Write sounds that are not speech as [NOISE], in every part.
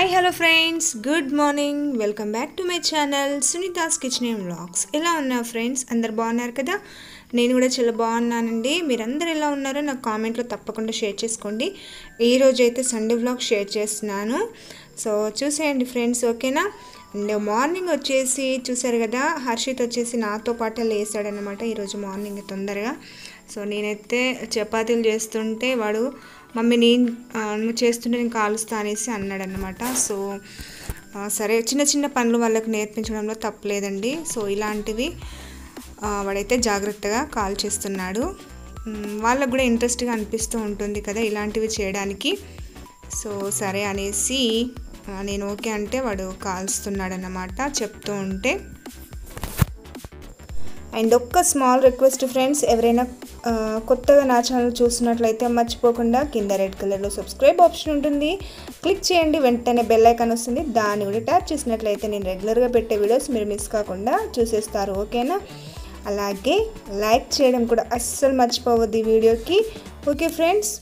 Hi hello friends good morning welcome back to my channel Sunitha's kitchen and vlogs ఎలా ఉన్నారు friends అందరు బాగున్నారు కదా? నేను కూడా చాలా బాగున్నానండి. మీరందరూ ఎలా ఉన్నారో నాకు కామెంట్లో తప్పకుండా షేర్ చేసుకోండి. ఈ అయితే సండే వ్లాగ్ షేర్ చేస్తున్నాను. సో చూసేయండి ఫ్రెండ్స్ ఓకేనా? అండ్ మార్నింగ్ వచ్చేసి చూసారు కదా హర్షిత్ వచ్చేసి నాతో పాటు లేసాడనమాట ఈరోజు మార్నింగ్ తొందరగా. సో నేనైతే చపాతీలు చేస్తుంటే వాడు మమ్మీ నేను నువ్వు చేస్తుంటే నేను కాలుస్తా అనేసి అన్నాడనమాట సో సరే చిన్న చిన్న పనులు వాళ్ళకి నేర్పించడంలో తప్పలేదండి. సో ఇలాంటివి వాడైతే జాగ్రత్తగా కాల్ చేస్తున్నాడు. వాళ్ళకు కూడా ఇంట్రెస్ట్గా అనిపిస్తూ ఉంటుంది కదా ఇలాంటివి చేయడానికి. సో సరే అనేసి నేను ఓకే అంటే వాడు కాల్స్తున్నాడు అన్నమాట చెప్తూ ఉంటే. అండ్ ఒక్క స్మాల్ రిక్వెస్ట్ ఫ్రెండ్స్ ఎవరైనా కొత్తగా నా ఛానల్ చూస్తున్నట్లయితే మర్చిపోకుండా కింద రెడ్ కలర్లో సబ్స్క్రైబ్ ఆప్షన్ ఉంటుంది. క్లిక్ చేయండి వెంటనే బెల్ ఐకాన్ వస్తుంది. దాన్ని కూడా ట్యాప్ చేసినట్లయితే నేను రెగ్యులర్గా పెట్టే వీడియోస్ మీరు మిస్ కాకుండా చూసేస్తారు ఓకేనా అలాగే లైక్ చేయడం కూడా అస్సలు మర్చిపోవద్దు ఈ వీడియోకి ఓకే ఫ్రెండ్స్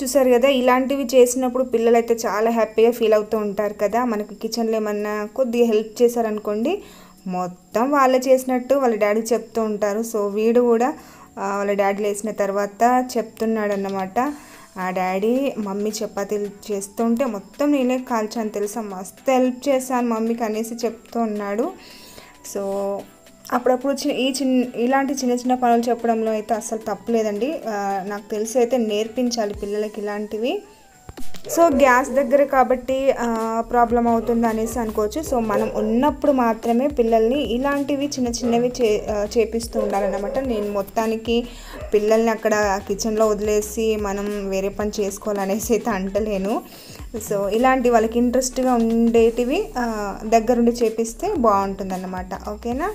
చూసారు కదా ఇలాంటివి చేసినప్పుడు పిల్లలు అయితే చాలా హ్యాపీగా ఫీల్ అవుతూ ఉంటారు కదా. మనకు కిచెన్లో ఏమన్నా కొద్దిగా హెల్ప్ చేశారనుకోండి మొత్తం వాళ్ళే చేసినట్టు వాళ్ళ డాడీ చెప్తూ ఉంటారు. సో వీడు కూడా వాళ్ళ డాడీ లేచిన తర్వాత చెప్తున్నాడు అన్నమాట ఆ డాడీ మమ్మీ చపాతీలు చేస్తుంటే మొత్తం నేనే కాల్చాను తెలుసా? మస్తు హెల్ప్ చేశాను మమ్మీకి అనేసి చెప్తూ ఉన్నాడు. సో అప్పుడప్పుడు చి ఈ చిన్న ఇలాంటి చిన్న చిన్న పనులు చెప్పడంలో అయితే అసలు తప్పులేదండి నాకు తెలిసి అయితే నేర్పించాలి పిల్లలకి ఇలాంటివి. సో గ్యాస్ దగ్గర కాబట్టి ప్రాబ్లం అవుతుంది అనేసి అనుకోవచ్చు. సో మనం ఉన్నప్పుడు మాత్రమే పిల్లల్ని ఇలాంటివి చిన్న చిన్నవి చే చేపిస్తూ ఉండాలన్నమాట. నేను మొత్తానికి పిల్లల్ని అక్కడ కిచెన్లో వదిలేసి మనం వేరే పని చేసుకోవాలనేసి అయితే అంటలేను. సో ఇలాంటి వాళ్ళకి ఇంట్రెస్ట్గా ఉండేటివి దగ్గరుండి చేపిస్తే బాగుంటుందన్నమాట. ఓకేనా?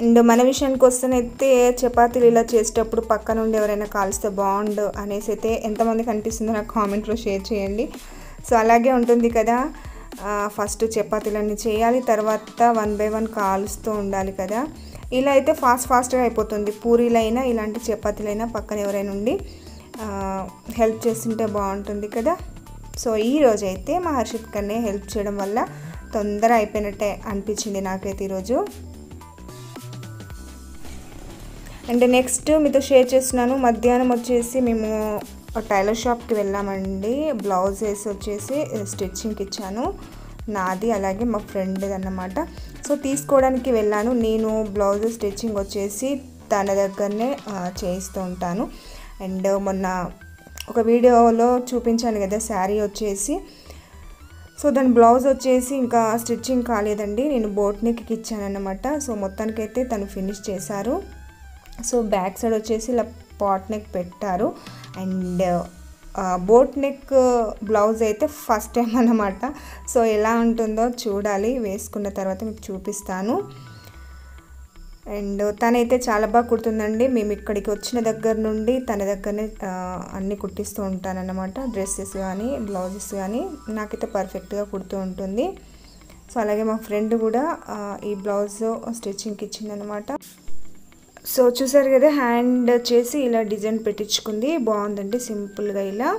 అండ్ మన విషయానికి వస్తేనైతే చపాతీలు ఇలా చేసేటప్పుడు పక్క నుండి ఎవరైనా కాల్స్తే బాగుండు అనేసి అయితే ఎంతమందికి అనిపిస్తుందో నాకు కామెంట్లో షేర్ చేయండి. సో అలాగే ఉంటుంది కదా ఫస్ట్ చపాతీలన్నీ చేయాలి తర్వాత వన్ బై వన్ కాలుస్తూ ఉండాలి కదా. ఇలా అయితే ఫాస్ట్ ఫాస్ట్గా అయిపోతుంది. పూరీలైనా ఇలాంటి చపాతీలైనా పక్కన ఎవరైనా ఉండి హెల్ప్ చేస్తుంటే బాగుంటుంది కదా. సో ఈ రోజు అయితే మా హర్షిత్ కన్నే హెల్ప్ చేయడం వల్ల తొందర అయిపోయినట్టే అనిపించింది నాకైతే ఈరోజు అండ్ నెక్స్ట్ మీతో షేర్ చేస్తున్నాను. మధ్యాహ్నం వచ్చేసి మేము టైలర్ షాప్కి వెళ్ళామండి. బ్లౌజెస్ వచ్చేసి స్టిచ్చింగ్కి ఇచ్చాను. నాది అలాగే మా ఫ్రెండ్ అన్నమాట. సో తీసుకోవడానికి వెళ్ళాను. నేను బ్లౌజ్ స్టిచ్చింగ్ వచ్చేసి తన దగ్గరనే చేయిస్తూ ఉంటాను. అండ్ మొన్న ఒక వీడియోలో చూపించాను కదా శారీ వచ్చేసి. సో దాని బ్లౌజ్ వచ్చేసి ఇంకా స్టిచ్చింగ్ కాలేదండి. నేను బోట్ నెక్కి ఇచ్చాను అనమాట సో మొత్తానికైతే తను ఫినిష్ చేశారు. సో బ్యాక్ సైడ్ వచ్చేసి ఇలా పాట్ నెక్ పెట్టారు. అండ్ బోట్ నెక్ బ్లౌజ్ అయితే ఫస్ట్ టైం అన్నమాట. సో ఎలా ఉంటుందో చూడాలి. వేసుకున్న తర్వాత మీకు చూపిస్తాను. అండ్ తనైతే చాలా బాగా కుడుతుందండి. మేము ఇక్కడికి వచ్చిన దగ్గర నుండి తన దగ్గరనే అన్నీ కుట్టిస్తూ ఉంటానన్నమాట. డ్రెస్సెస్ కానీ బ్లౌజెస్ కానీ నాకైతే పర్ఫెక్ట్గా కుడుతూ ఉంటుంది. సో అలాగే మా ఫ్రెండ్ కూడా ఈ బ్లౌజ్ స్టిచ్చింగ్కి ఇచ్చిందనమాట సో చూసారు కదా హ్యాండ్ చేసి ఇలా డిజైన్ పెట్టించుకుంది. బాగుందండి సింపుల్గా ఇలా.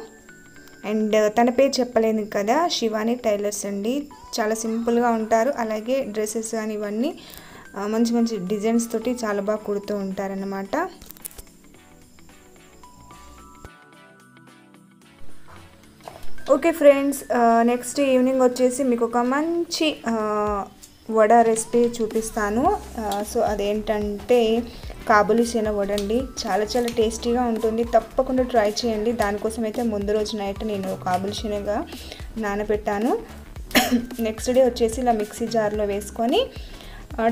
అండ్ తన పేరు చెప్పలేదు కదా శివాని టైలర్స్ అండి. చాలా సింపుల్గా ఉంటారు. అలాగే డ్రెస్సెస్ కానీ ఇవన్నీ మంచి మంచి డిజైన్స్ తోటి చాలా బాగా కుడుతూ ఉంటారన్నమాట. ఓకే ఫ్రెండ్స్ నెక్స్ట్ ఈవినింగ్ వచ్చేసి మీకు ఒక మంచి వడ రెసిపీ చూపిస్తాను. సో అదేంటంటే కాబులి శన వడ అండి. చాలా చాలా టేస్టీగా ఉంటుంది. తప్పకుండా ట్రై చేయండి. దానికోసం అయితే ముందు రోజు నైట్ నేను కాబులి శనగ నానబెట్టాను. [COUGHS] నెక్స్ట్ డే వచ్చేసి ఇలా మిక్సీ జార్లో వేసుకొని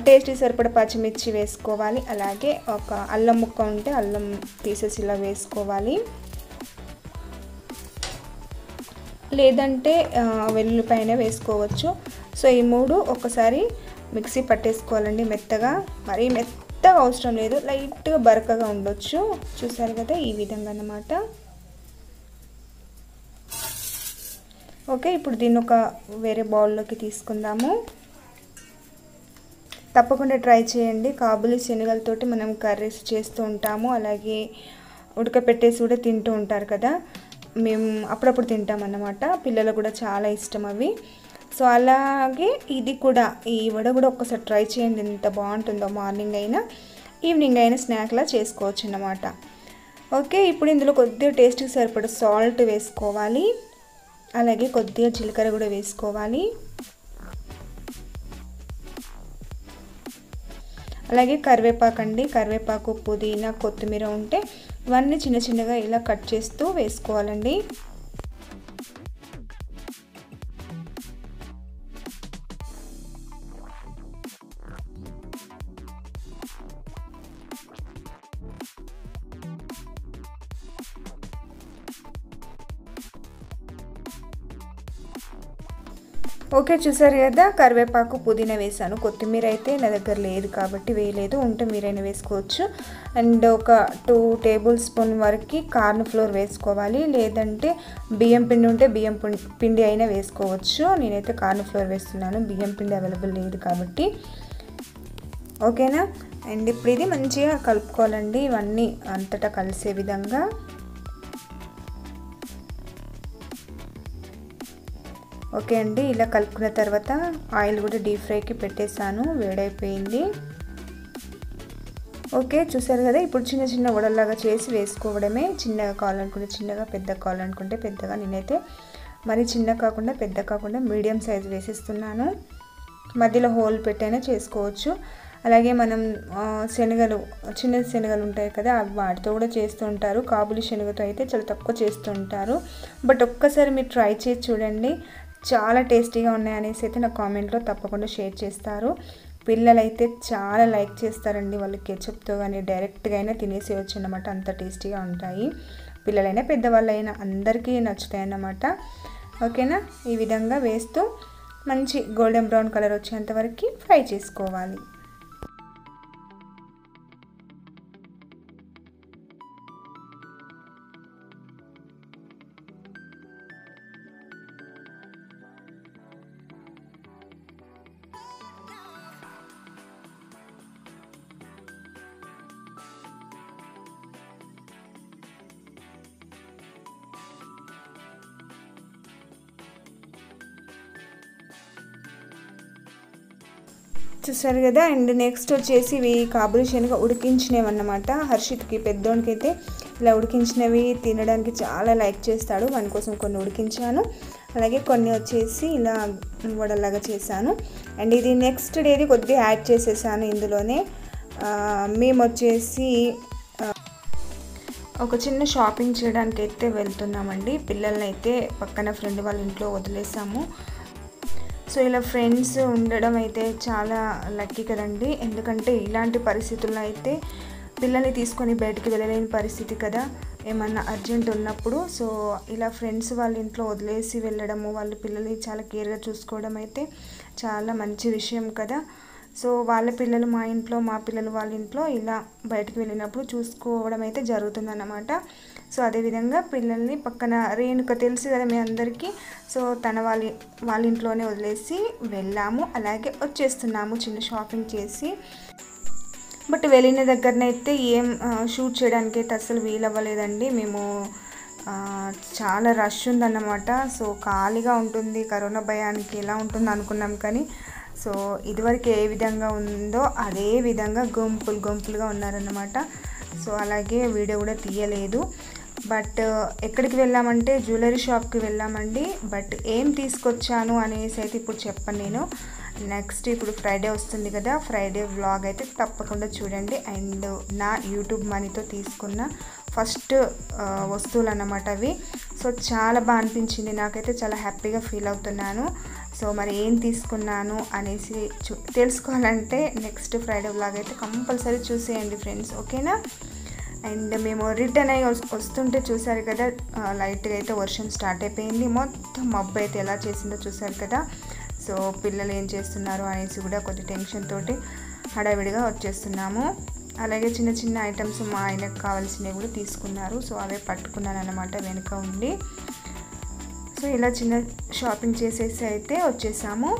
టేస్టీ సరిపడ పచ్చిమిర్చి వేసుకోవాలి. అలాగే ఒక అల్లం ముక్క ఉంటే అల్లం పీసెస్ ఇలా వేసుకోవాలి. లేదంటే వెల్లుల్లిపైన వేసుకోవచ్చు. సో ఈ మూడు ఒకసారి మిక్సీ పట్టేసుకోవాలండి మెత్తగా. మరీ మెత్తగా అవసరం లేదు లైట్గా బరకగా ఉండొచ్చు. చూసారు కదా ఈ విధంగా అన్నమాట. ఓకే ఇప్పుడు దీన్ని ఒక వేరే బౌల్లోకి తీసుకుందాము. తప్పకుండా ట్రై చేయండి. కాబులి శనగలతోటి మనం కర్రీస్ చేస్తూ ఉంటాము. అలాగే ఉడకపెట్టేసి కూడా తింటూ ఉంటారు కదా. మేము అప్పుడప్పుడు తింటాం అన్నమాట పిల్లలకు కూడా చాలా ఇష్టం అవి. సో అలాగే ఇది కూడా ఈ వడ కూడా ఒక్కసారి ట్రై చేయండి ఎంత బాగుంటుందో మార్నింగ్ అయినా ఈవినింగ్ అయినా స్నాక్లా చేసుకోవచ్చు అన్నమాట. ఓకే ఇప్పుడు ఇందులో కొద్దిగా టేస్ట్కి సరిపడ సాల్ట్ వేసుకోవాలి. అలాగే కొద్దిగా జీలకర్ర కూడా వేసుకోవాలి. అలాగే కరివేపాకు అండి కరివేపాకు పుదీనా కొత్తిమీర ఉంటే ఇవన్నీ చిన్న చిన్నగా ఇలా కట్ చేస్తూ వేసుకోవాలండి. ఓకే చూసారు కదా కరివేపాకు పుదీనా వేసాను కొత్తిమీర అయితే నా దగ్గర లేదు కాబట్టి వేయలేదు. ఉంటే మీరైనా వేసుకోవచ్చు. అండ్ ఒక టూ టేబుల్ స్పూన్ వరకు కార్న్ ఫ్లోర్ వేసుకోవాలి. లేదంటే బియ్యం పిండి ఉంటే బియ్యం పిండి అయినా వేసుకోవచ్చు. నేనైతే కార్న్ ఫ్లోర్ వేస్తున్నాను. బియ్యం పిండి అవైలబుల్ లేదు కాబట్టి. ఓకేనా? అండ్ ఇప్పుడు ఇది మంచిగా కలుపుకోవాలండి. ఇవన్నీ అంతటా కలిసే విధంగా. ఓకే అండి ఇలా కలుపుకున్న తర్వాత ఆయిల్ కూడా డీప్ ఫ్రైకి పెట్టేశాను వేడైపోయింది. ఓకే చూసారు కదా ఇప్పుడు చిన్న చిన్న వడల్లాగా చేసి వేసుకోవడమే. చిన్నగా కావాలనుకుంటే చిన్నగా పెద్ద కావాలనుకుంటే పెద్దగా. నేనైతే మరి చిన్న కాకుండా పెద్ద కాకుండా మీడియం సైజ్ వేసిస్తున్నాను. మధ్యలో హోల్ పెట్టైనా చేసుకోవచ్చు. అలాగే మనం శనగలు చిన్న శనగలు ఉంటాయి కదా అవి వాటితో కూడా చేస్తూ ఉంటారు. కాబులి శనగతో అయితే చాలా తక్కువ చేస్తూ ఉంటారు. బట్ ఒక్కసారి మీరు ట్రై చేసి చూడండి. చాలా టేస్టీగా ఉన్నాయనేసి అయితే నా కామెంట్లో తప్పకుండా షేర్ చేస్తారు. పిల్లలైతే చాలా లైక్ చేస్తారండి వాళ్ళు కెచప్తో కానీ డైరెక్ట్గా అయినా తినేసేయచ్చు అనమాట అంత టేస్టీగా ఉంటాయి. పిల్లలైనా పెద్దవాళ్ళైనా అందరికీ నచ్చుతాయి అన్నమాట ఓకేనా? ఈ విధంగా వేస్తూ మంచి గోల్డెన్ బ్రౌన్ కలర్ వచ్చేంత వరకు ఫ్రై చేసుకోవాలి. చూసారు కదా. అండ్ నెక్స్ట్ వచ్చేసి ఇవి కాబూలి శనగ ఉడికించినవి అన్నమాట హర్షిత్కి పెద్దోడికి అయితే ఇలా ఉడికించినవి తినడానికి చాలా లైక్ చేస్తాడు. వాని కోసం కొన్ని ఉడికించాను. అలాగే కొన్ని వచ్చేసి ఇలా వడలాగా చేశాను. అండ్ ఇది నెక్స్ట్ డేది కొద్దిగా యాడ్ చేసేసాను ఇందులోనే. మేము వచ్చేసి ఒక చిన్న షాపింగ్ చేయడానికి అయితే వెళ్తున్నామండి. పిల్లల్ని అయితే పక్కన ఫ్రెండ్ వాళ్ళ ఇంట్లో వదిలేసాము. సో ఇలా ఫ్రెండ్స్ ఉండడం అయితే చాలా లక్కీ కదండి. ఎందుకంటే ఇలాంటి పరిస్థితుల్లో అయితే పిల్లల్ని తీసుకొని బయటికి వెళ్ళలేని పరిస్థితి కదా. ఏమన్నా అర్జెంట్ ఉన్నప్పుడు సో ఇలా ఫ్రెండ్స్ వాళ్ళ ఇంట్లో వదిలేసి వెళ్ళడము వాళ్ళ పిల్లల్ని చాలా కేర్గా చూసుకోవడం అయితే చాలా మంచి విషయం కదా. సో వాళ్ళ పిల్లలు మా ఇంట్లో మా పిల్లలు వాళ్ళ ఇంట్లో ఇలా బయటికి వెళ్ళినప్పుడు చూసుకోవడం అయితే జరుగుతుందన్నమాట. సో అదేవిధంగా పిల్లల్ని పక్కన రేణుక తెలుసు కదా మీ అందరికీ? సో తన వాళ్ళ వాళ్ళ ఇంట్లోనే వదిలేసి వెళ్ళాము. అలాగే వచ్చేస్తున్నాము చిన్న షాపింగ్ చేసి. బట్ వెళ్ళిన దగ్గరనైతే ఏం షూట్ చేయడానికి అయితే అసలు వీలవ్వలేదండి. మేము చాలా రష్ ఉందన్నమాట. సో ఖాళీగా ఉంటుంది. కరోనా భయానికి ఎలా ఉంటుంది అనుకున్నాం కానీ సో ఇదివరకు ఏ విధంగా ఉందో అదే విధంగా గుంపులు గుంపులుగా ఉన్నారన్నమాట. సో అలాగే వీడియో కూడా తీయలేదు. బట్ ఎక్కడికి వెళ్ళామంటే జ్యువెలరీ షాప్కి వెళ్ళామండి. బట్ ఏం తీసుకొచ్చాను అనేసి అయితే ఇప్పుడు చెప్పను నేను. నెక్స్ట్ ఇప్పుడు ఫ్రైడే వస్తుంది కదా ఫ్రైడే వ్లాగ్ అయితే తప్పకుండా చూడండి. అండ్ నా యూట్యూబ్ మనీతో తీసుకున్న ఫస్ట్ వస్తువులు అన్నమాట అవి. సో చాలా బాగా అనిపించింది. నాకైతే చాలా హ్యాపీగా ఫీల్ అవుతున్నాను. సో మరి ఏం తీసుకున్నాను అనేసి చూ తెలుసుకోవాలంటే నెక్స్ట్ ఫ్రైడే బ్లాగ్ అయితే కంపల్సరీ చూసేయండి ఫ్రెండ్స్ ఓకేనా? అండ్ మేము రిటర్న్ అయ్యి వస్తుంటే చూసారు కదా లైట్గా అయితే వర్షం స్టార్ట్ అయిపోయింది. మొత్తం మబ్బు అయితే ఎలా చేసిందో చూసారు కదా? సో పిల్లలు ఏం చేస్తున్నారు అనేసి కూడా కొద్ది టెన్షన్ తోటి హడావిడిగా వచ్చేస్తున్నాము. అలాగే చిన్న చిన్న ఐటమ్స్ మా ఆయనకు కావాల్సినవి కూడా తీసుకున్నారు. సో అవే పట్టుకున్నాను అనమాట వెనుక ఉండి. సో ఇలా చిన్న షాపింగ్ చేసేసి అయితే వచ్చేసాము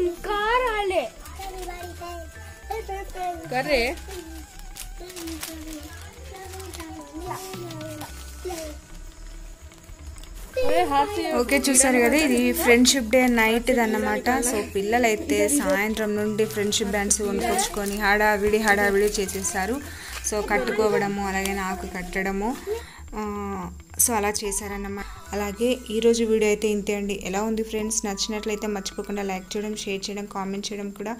ఇంకా రాలే కర్రీ ఓకే చూసారు కదా ఇది ఫ్రెండ్షిప్ డే నైట్ అన్నమాట సో పిల్లలైతే సాయంత్రం నుండి ఫ్రెండ్షిప్ బ్యాండ్స్ కొనుక్కొచ్చుకొని హడావిడి హడావిడి చేసేసారు. సో కట్టుకోవడము అలాగే నాకు కట్టడము సో అలా చేశారన్నమాట. అలాగే ఈరోజు వీడియో అయితే ఇంతే అండి. ఎలా ఉంది ఫ్రెండ్స్ నచ్చినట్లయితే మర్చిపోకుండా లైక్ చేయడం షేర్ చేయడం కామెంట్ చేయడం కూడా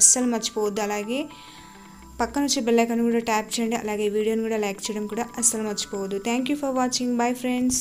అస్సలు మర్చిపోవద్దు. అలాగే పక్కన వచ్చే బెల్ కూడా ట్యాప్ చేయండి. అలాగే వీడియోని కూడా లైక్ చేయడం కూడా అస్సలు మర్చిపోవద్దు. Thank you for watching bye friends